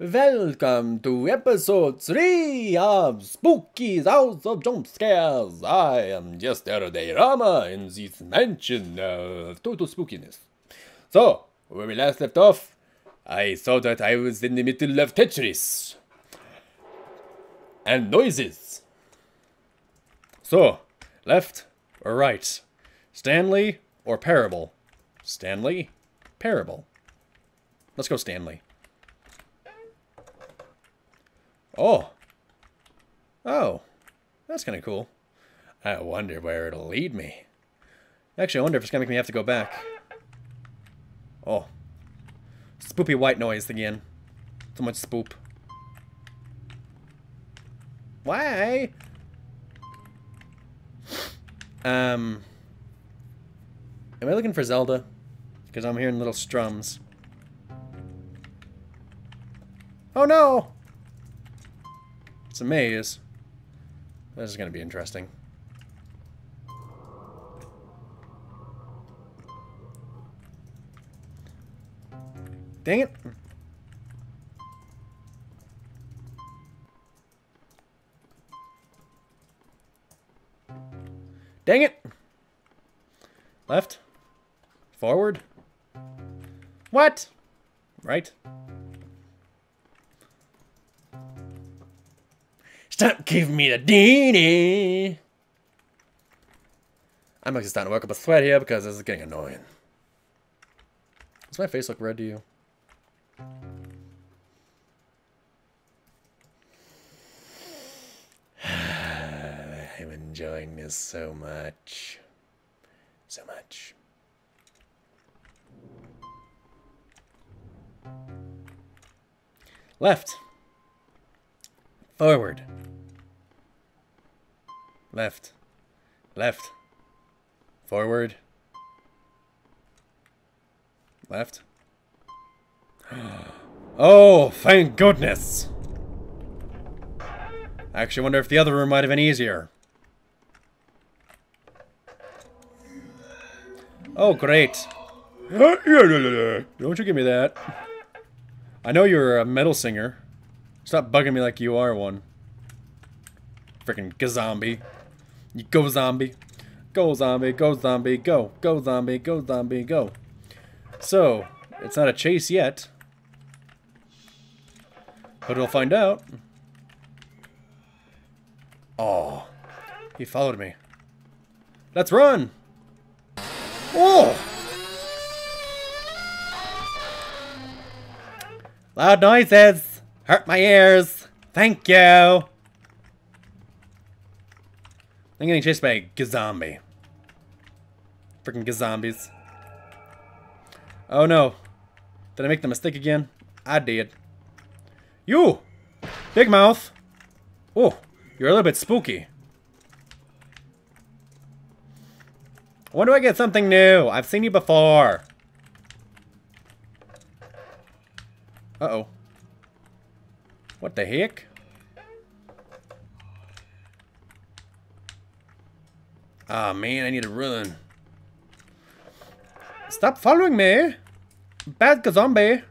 Welcome to episode 3 of Spooky's House of Jump Scares. I am Jestre DeRama in this mansion of total spookiness. So, where we last left off, I saw that I was in the middle of Tetris. And noises. So, left or right? Stanley or Parable? Stanley? Parable. Let's go Stanley. Oh. Oh. That's kind of cool. I wonder where it'll lead me. Actually, I wonder if it's going to make me have to go back. Oh. Spoopy white noise again. So much spoop. Why? Um. Am I looking for Zelda? Because I'm hearing little strums. Oh no! It's a maze. This is going to be interesting. Dang it. Dang it. Left. Forward. What? Right. Stop giving me the deenie. I'm actually starting to work up a sweat here because this is getting annoying. Does my face look red to you? I'm enjoying this so much. So much. Left. Forward. Left. Left. Forward. Left. Oh, thank goodness! I actually wonder if the other room might have been easier. Oh, great. Don't you give me that. I know you're a metal singer. Stop bugging me like you are one. Freaking gazombie. You go zombie. Go zombie, go zombie, go. Go zombie, go zombie, go. So, it's not a chase yet. But we'll find out. Oh, he followed me. Let's run! Oh! Loud noises! Hurt my ears! Thank you! I'm getting chased by a gazombie. Freaking gazombies. Oh no. Did I make the mistake again? I did. You! Big mouth! Oh, you're a little bit spooky. When do I get something new? I've seen you before. Uh-oh. What the heck? Ah, oh, man, I need to run. Stop following me! Bad zombie!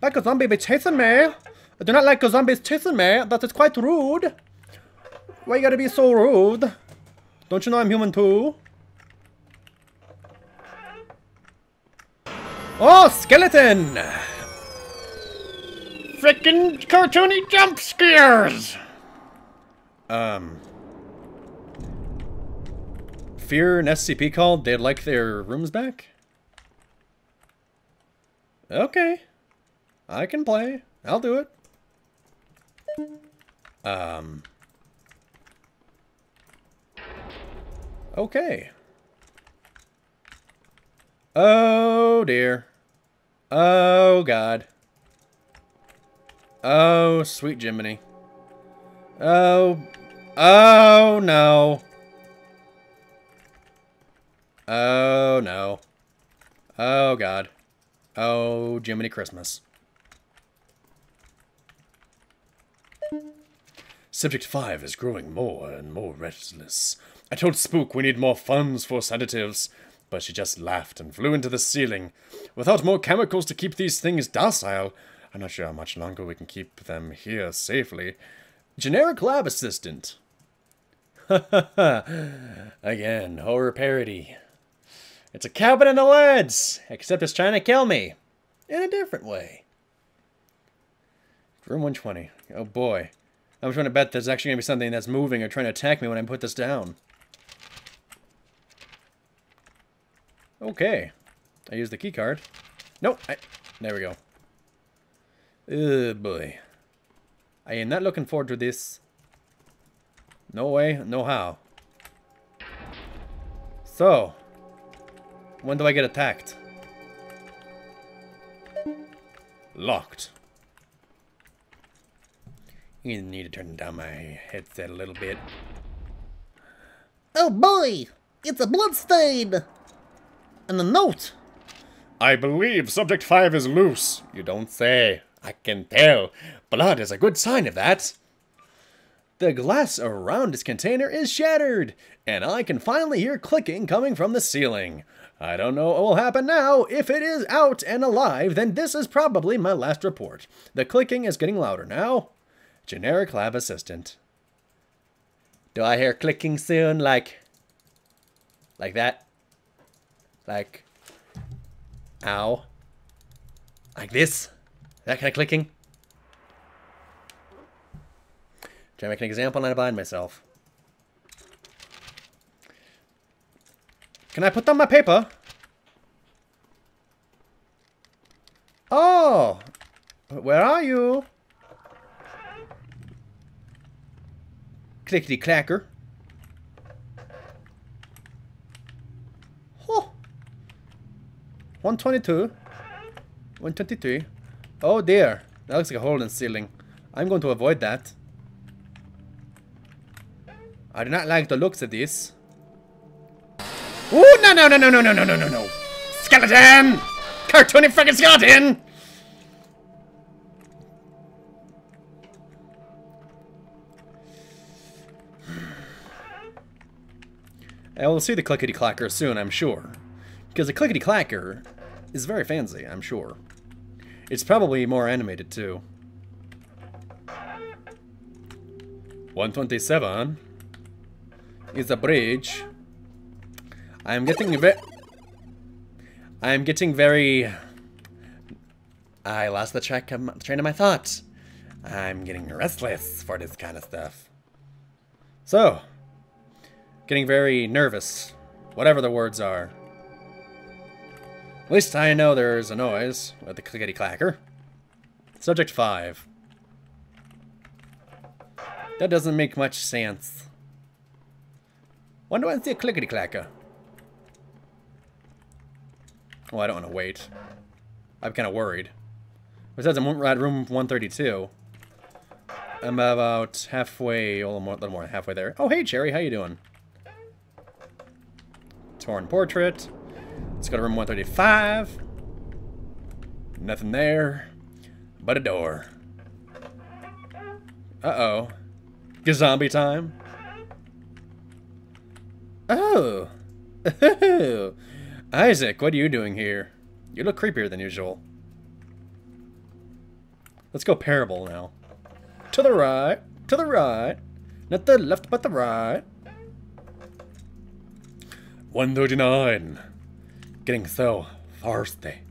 Bad zombie be chasing me! I do not like zombies chasing me. That is quite rude. Why you gotta be so rude? Don't you know I'm human too? Oh, skeleton! Frickin' cartoony jump scares! Um... Fear and SCP called? They'd like their rooms back? Okay. I can play. I'll do it. Um. Okay. Oh dear. Oh god. Oh, sweet Jiminy. Oh. Oh no. Oh no. Oh god. Oh, Jiminy Christmas. Subject 5 is growing more and more restless. I told Spook we need more funds for sedatives, but she just laughed and flew into the ceiling. Without more chemicals to keep these things docile, I'm not sure how much longer we can keep them here safely. Generic lab assistant. Again, horror parody. It's a cabin in the woods, except it's trying to kill me. In a different way. Room 120. Oh boy. I'm trying to bet there's actually going to be something that's moving or trying to attack me when I put this down. Okay. I use the key card. Nope. I, there we go. Oh boy. I am not looking forward to this. No way, no how. So, when do I get attacked? Locked. You need to turn down my headset a little bit. Oh boy! It's a bloodstain! And a note! I believe Subject 5 is loose. You don't say. I can tell. Blood is a good sign of that. The glass around its container is shattered, and I can finally hear clicking coming from the ceiling. I don't know what will happen now. If it is out and alive, then this is probably my last report. The clicking is getting louder now. Generic lab assistant. Do I hear clicking soon? Like, like that? Like, ow. Like this? That kind of clicking? Try to make an example and I blind myself. Can I put down my paper? Oh! Where are you? Clickety clacker. Oh. 122. 123. Oh dear. That looks like a hole in the ceiling. I'm going to avoid that. I do not like the looks of this. Ooh, no, no, no, no, no, no, no, no, no, no. Skeleton! Cartoony freaking skeleton! I will see the clickety clacker soon, I'm sure. Because the clickety clacker is very fancy, I'm sure. It's probably more animated too. 127 is a bridge. I am getting very... I am getting very... I lost the track of my, train of my thoughts. I'm getting restless for this kind of stuff. So, getting very nervous, whatever the words are. At least I know there's a noise with the clickety clacker. Subject 5. That doesn't make much sense. When do I see a clickety clacker? Oh, I don't want to wait. I'm kind of worried. Besides, I'm at room 132. I'm about halfway, a little more, a little more than halfway there. Oh, hey, Cherry, how you doing? Torn portrait. Let's go to room 135. Nothing there but a door. Uh-oh. Zombie time. Oh. Isaac, what are you doing here? You look creepier than usual. Let's go parable now. To the right. To the right. Not the left, but the right. 139. Getting so thirsty.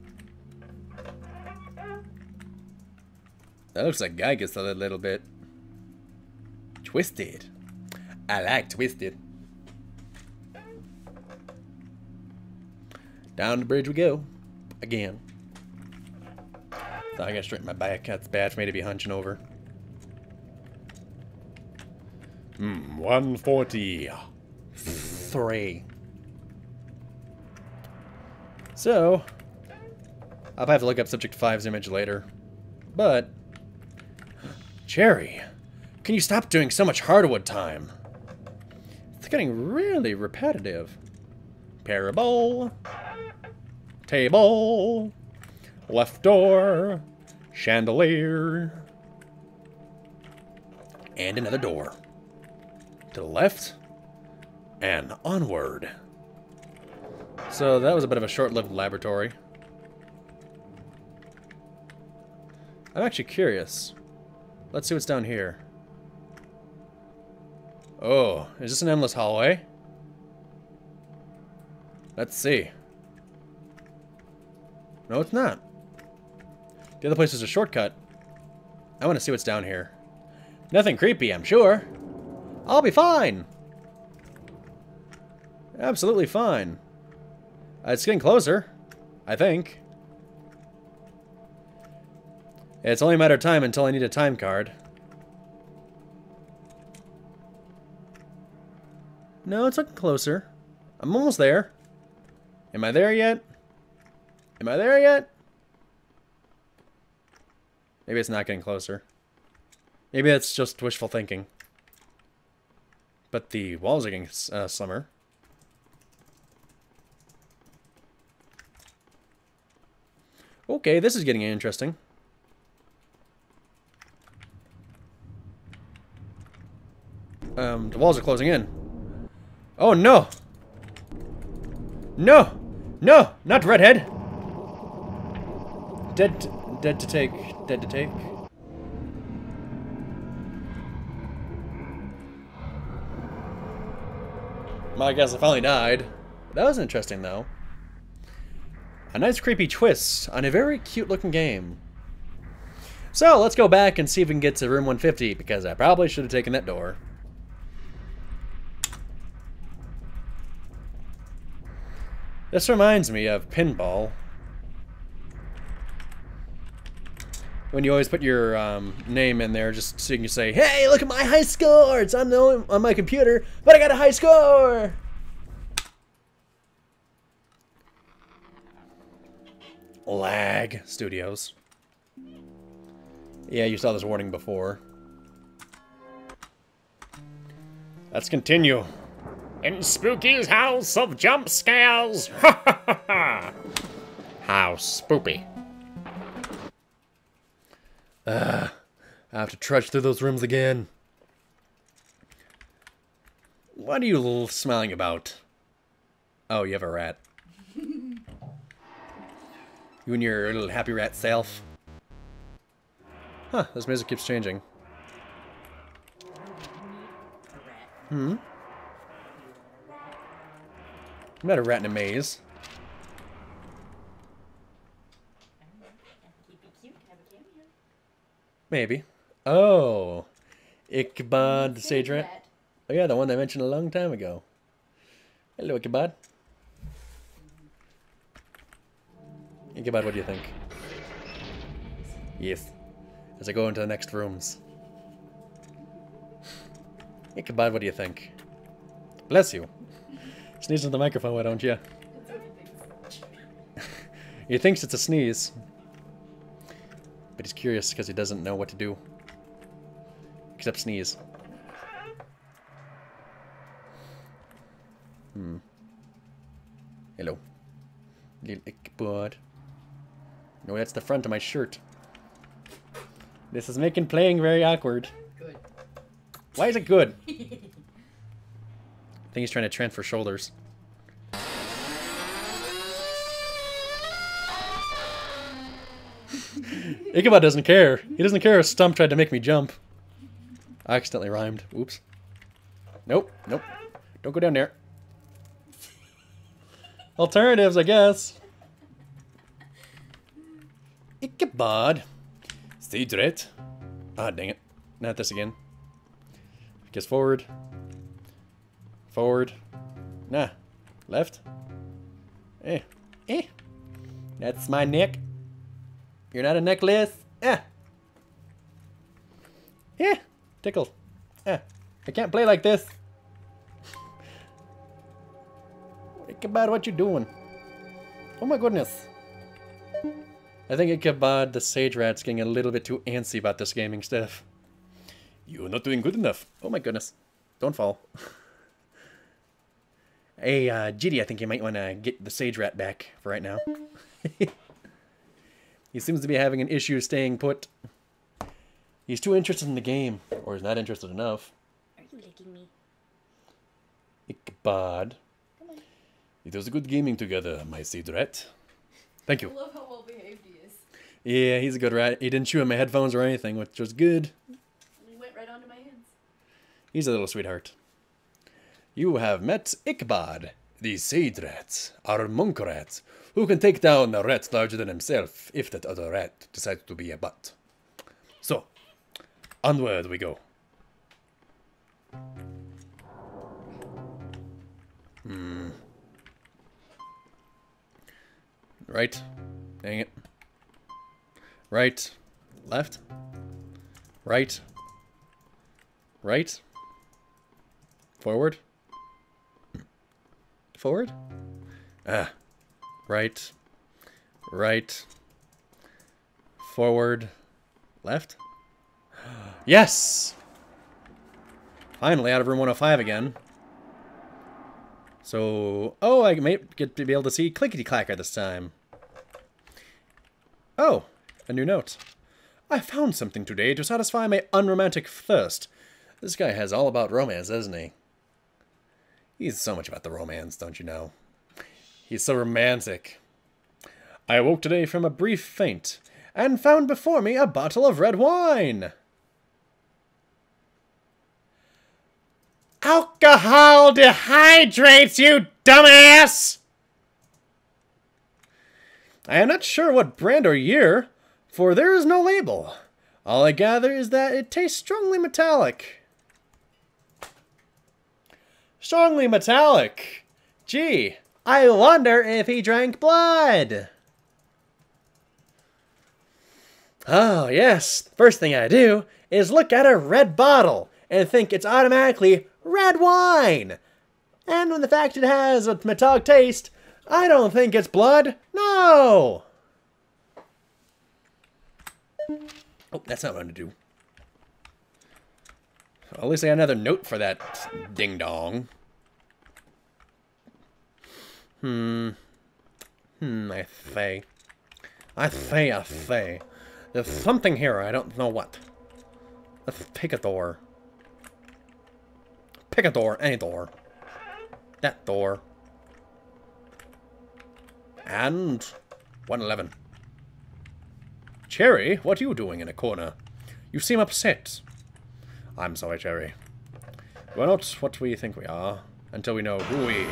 That looks like Giygas a little bit. Twisted. I like Twisted. Down the bridge we go. Again. Thought I gotta straighten my back. That's bad for me to be hunching over. Hmm, 140. Three. So, I'll have to look up Subject 5's image later. But, Cherry, can you stop doing so much hardwood time? It's getting really repetitive. Parable. Table. Left door. Chandelier. And another door. To the left. And onward. So that was a bit of a short-lived laboratory. I'm actually curious. Let's see what's down here. Oh, is this an endless hallway? Let's see. No, it's not. The other place is a shortcut. I want to see what's down here. Nothing creepy, I'm sure. I'll be fine. Absolutely fine. Uh, it's getting closer. I think. It's only a matter of time until I need a time card. No, it's looking closer. I'm almost there. Am I there yet? Am I there yet? Maybe it's not getting closer. Maybe that's just wishful thinking. But the walls are getting uh, slimmer. Okay, this is getting interesting. Um, the walls are closing in. Oh, no! No! No! Not redhead! Dead, dead to take. Dead to take. I guess I finally died. That was interesting, though. A nice creepy twist on a very cute looking game. So, let's go back and see if we can get to room 150, because I probably should have taken that door. This reminds me of pinball. When you always put your um, name in there just so you can say, Hey, look at my high score! It's on, the, on my computer, but I got a high score! Lag Studios. Yeah, you saw this warning before. Let's continue. In Spooky's house of jump scares. Ha ha ha ha. How spoopy. I have to trudge through those rooms again. What are you smiling about? Oh, you have a rat. you and your little happy rat self. Huh, this music keeps changing. Hmm? I met a rat in a maze. Maybe. Oh. Ichabod the Sage Rat. Oh yeah, the one I mentioned a long time ago. Hello, Ichabod. Ichabod, what do you think? Yes. As I go into the next rooms. Ichabod, what do you think? Bless you. Sneeze into the microphone, why don't you? he thinks it's a sneeze. But he's curious because he doesn't know what to do. Except sneeze. Hmm. Hello. Little Ichabod. No, that's the front of my shirt. This is making playing very awkward. Good. Why is it good? I think he's trying to transfer shoulders. Ichabod doesn't care. He doesn't care if Stump tried to make me jump. I accidentally rhymed. Oops. Nope. Nope. Don't go down there. Alternatives, I guess. Ichabod. Stage right. Ah, dang it. Not this again. Guess forward. Forward. Nah. Left. Eh. Eh. That's my neck. You're not a necklace. Eh. Eh. Tickle. Eh. I can't play like this. Ichabod, what you doing? Oh my goodness. I think Ichabod the Sage Rat's getting a little bit too antsy about this gaming stuff. You're not doing good enough. Oh my goodness. Don't fall. hey, uh, Giddy, I think you might want to get the Sage Rat back for right now. he seems to be having an issue staying put. He's too interested in the game, or he's not interested enough. Are you licking me? Ichabod. Come on. It was good gaming together, my Sage Rat. Thank you. I love how well behaved he is. Yeah, he's a good rat. He didn't chew on my headphones or anything, which was good. He went right onto my hands. He's a little sweetheart. You have met Ichabod. These sage rats are monk rats who can take down a rat larger than himself if that other rat decides to be a butt. So, onward we go. Hmm. Right. Dang it. Right. Left. Right. Right. Forward. Forward. Ah. Right. Right. Forward. Left. Yes! Finally out of room 105 again. So, oh, I may get to be able to see Clickety Clacker this time. Oh, a new note. I found something today to satisfy my unromantic thirst. This guy has all about romance, doesn't he? He's so much about the romance, don't you know? He's so romantic. I awoke today from a brief faint, and found before me a bottle of red wine. Alcohol dehydrates, you dumbass! I am not sure what brand or year, for there is no label. All I gather is that it tastes strongly metallic. Strongly metallic. Gee, I wonder if he drank blood. Oh, yes. First thing I do is look at a red bottle and think it's automatically red wine. And when the fact it has a metallic taste, I don't think it's blood. No! Oh, that's not what I'm to do. At least I got another note for that ding-dong. Hmm. Hmm, I say. I say, I say. There's something here, I don't know what. Let's pick a door. Pick a door, any door. That door. And 111. Cherry, what are you doing in a corner? You seem upset. I'm sorry, Cherry. We're not what we think we are, until we know who we...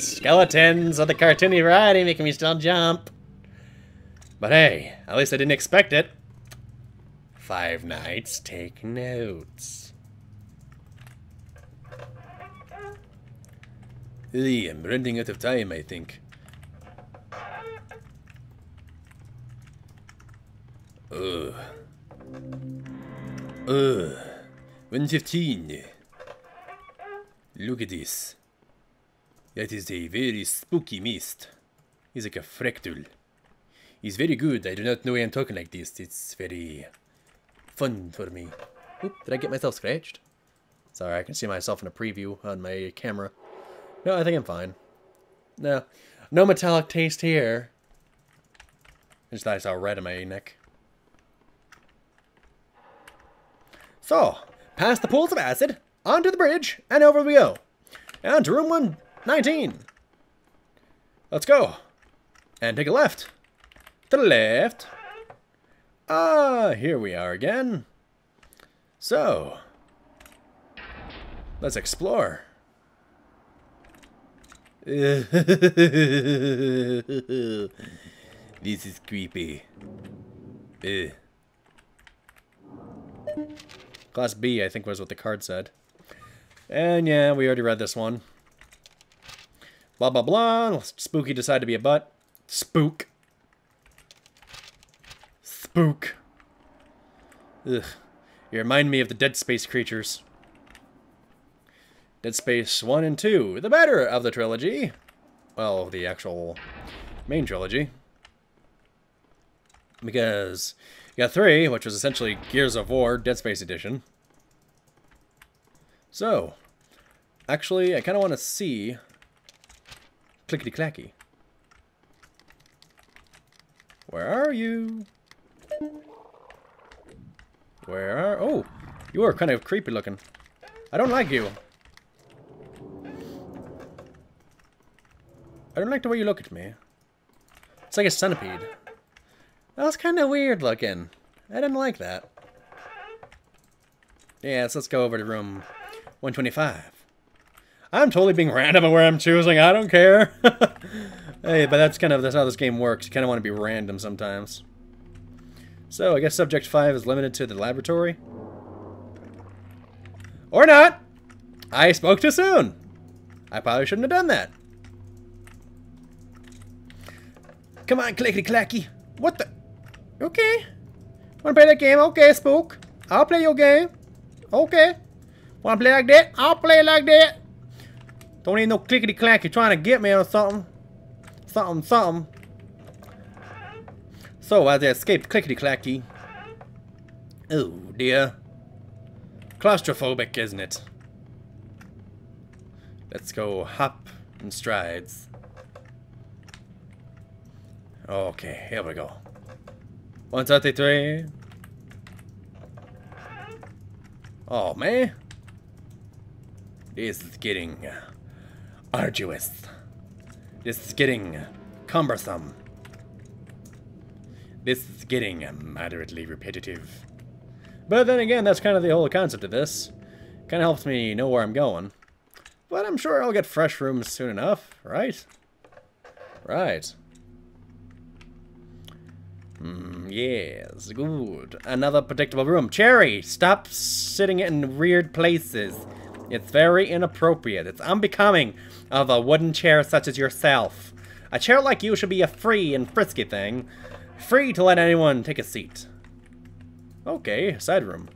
Skeletons of the cartoony variety making me still jump. But hey, at least I didn't expect it. Five Nights, take notes. Hey, I'm running out of time, I think. Ugh. Ugh. 115. Look at this. That is a very spooky mist. He's like a fractal. He's very good. I do not know why I'm talking like this. It's very fun for me. Oop, did I get myself scratched? Sorry, I can see myself in a preview on my camera. No, I think I'm fine. No, no metallic taste here. I just thought I saw red in my neck. So, past the pools of acid, onto the bridge, and over we go. And to room 119. Let's go. And take a left. To the left. Ah, here we are again. So, let's explore. this is creepy. Ugh. Class B, I think was what the card said. And yeah, we already read this one. Blah, blah, blah. Spooky decided to be a butt. Spook. Spook. Ugh. You remind me of the Dead Space creatures. Dead Space 1 and 2, the better of the trilogy. Well, the actual main trilogy. Because you got 3, which was essentially Gears of War Dead Space Edition. So, actually, I kind of want to see Clickety Clacky. Where are you? Where are... Oh, you are kind of creepy looking. I don't like you. I don't like the way you look at me. It's like a centipede. That was kind of weird looking. I didn't like that. Yeah, so let's go over to room 125. I'm totally being random at where I'm choosing. I don't care. hey, but that's kind of that's how this game works. You kind of want to be random sometimes. So, I guess subject 5 is limited to the laboratory. Or not! I spoke too soon! I probably shouldn't have done that. Come on, clickety clacky. What the? Okay. Wanna play that game? Okay, Spook. I'll play your game. Okay. Wanna play like that? I'll play like that. Don't need no clickety clacky trying to get me or something. Something, something. So, as I escaped clickety clacky. Oh, dear. Claustrophobic, isn't it? Let's go hop and strides. Okay, here we go. 133. Oh, man. This is getting arduous. This is getting cumbersome. This is getting moderately repetitive. But then again, that's kind of the whole concept of this. Kind of helps me know where I'm going. But I'm sure I'll get fresh rooms soon enough, right? Right. Mm, yes, good. Another predictable room. Cherry, stop sitting in weird places. It's very inappropriate. It's unbecoming of a wooden chair such as yourself. A chair like you should be a free and frisky thing. Free to let anyone take a seat. Okay, side room.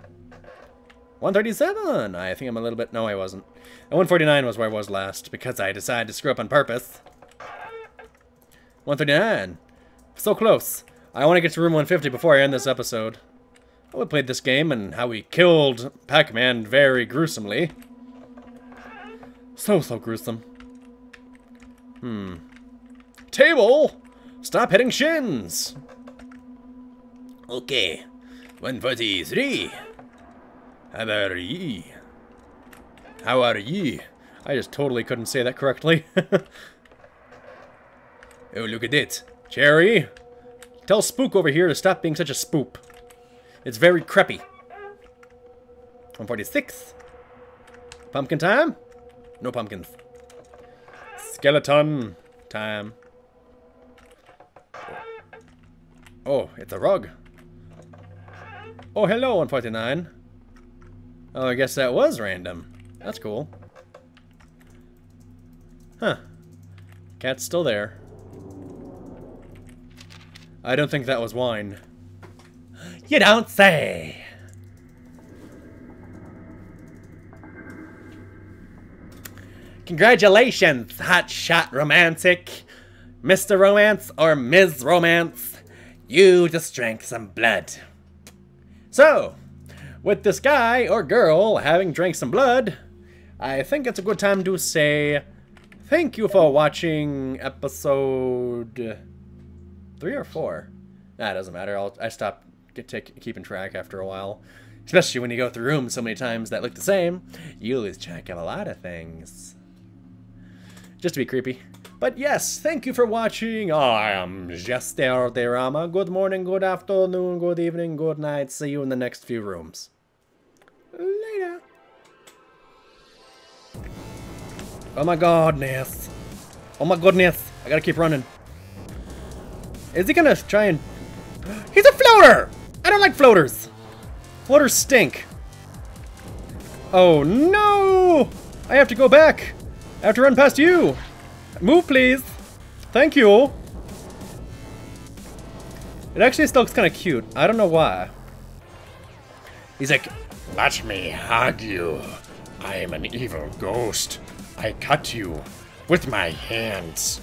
137! I think I'm a little bit... No, I wasn't. And 149 was where I was last, because I decided to screw up on purpose. 139. So close. I want to get to room 150 before I end this episode. How we played this game and how we killed Pac-Man very gruesomely. So, so gruesome. Hmm. Table! Stop hitting shins! Okay. 143. How about ye? How are ye? I just totally couldn't say that correctly. oh, look at it. Cherry! Tell Spook over here to stop being such a spoop. It's very creepy. 146. Pumpkin time? No pumpkins. Skeleton time. Oh, oh, it's a rug. Oh, hello, 149. Oh, I guess that was random. That's cool. Huh. Cat's still there. I don't think that was wine. You don't say! Congratulations, hot shot romantic! Mr. Romance or Ms. Romance, you just drank some blood. So, with this guy or girl having drank some blood, I think it's a good time to say thank you for watching episode three or four. Nah, it doesn't matter. I'll, I stopped get take, keeping track after a while. Especially when you go through rooms so many times that look the same, you lose track of a lot of things. Just to be creepy. But yes, thank you for watching. I am Jestre DeRama. Good morning, good afternoon, good evening, good night. See you in the next few rooms. Later. Oh my godness. Oh my goodness. I gotta keep running. Is he gonna try and... He's a floater! I don't like floaters. Floaters stink. Oh no! I have to go back. I have to run past you. Move, please. Thank you. It actually still looks kind of cute. I don't know why. He's like, Let me hug you. I am an evil ghost. I cut you with my hands.